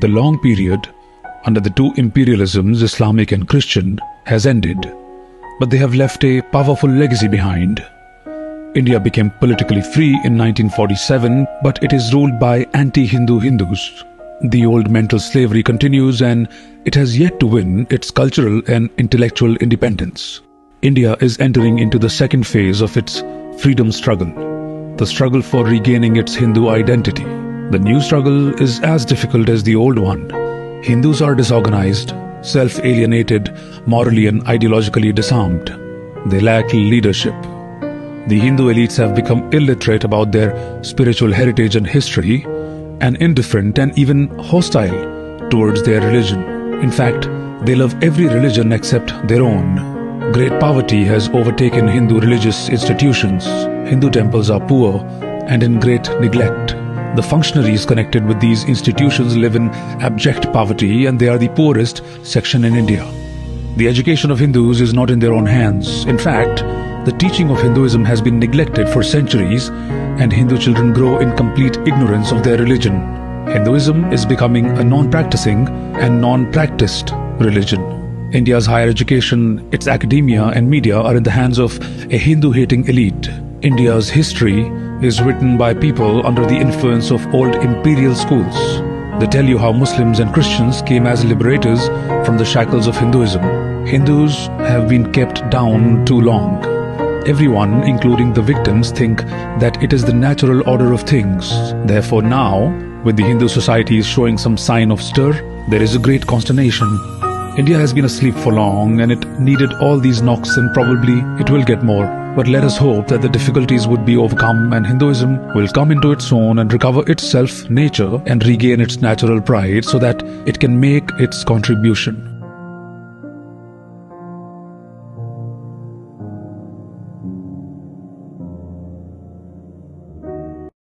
The long period under the two imperialisms, Islamic and Christian, has ended, but they have left a powerful legacy behind. India became politically free in 1947, but it is ruled by anti-Hindu Hindus. The old mental slavery continues and it has yet to win its cultural and intellectual independence. India is entering into the second phase of its freedom struggle, the struggle for regaining its Hindu identity. The new struggle is as difficult as the old one. Hindus are disorganized, self-alienated, morally and ideologically disarmed. They lack leadership. The Hindu elites have become illiterate about their spiritual heritage and history and indifferent and even hostile towards their religion. In fact, they love every religion except their own. Great poverty has overtaken Hindu religious institutions. Hindu temples are poor and in great neglect. The functionaries connected with these institutions live in abject poverty and they are the poorest section in India. The education of Hindus is not in their own hands. In fact, the teaching of Hinduism has been neglected for centuries and Hindu children grow in complete ignorance of their religion. Hinduism is becoming a non-practicing and non-practiced religion. India's higher education, its academia and media are in the hands of a Hindu-hating elite. India's history is written by people under the influence of old imperial schools. They tell you how Muslims and Christians came as liberators from the shackles of Hinduism. Hindus have been kept down too long. Everyone, including the victims, think that it is the natural order of things. Therefore now, with the Hindu societies showing some sign of stir, there is a great consternation. India has been asleep for long and it needed all these knocks and probably it will get more. But let us hope that the difficulties would be overcome and Hinduism will come into its own and recover its self nature and regain its natural pride so that it can make its contribution.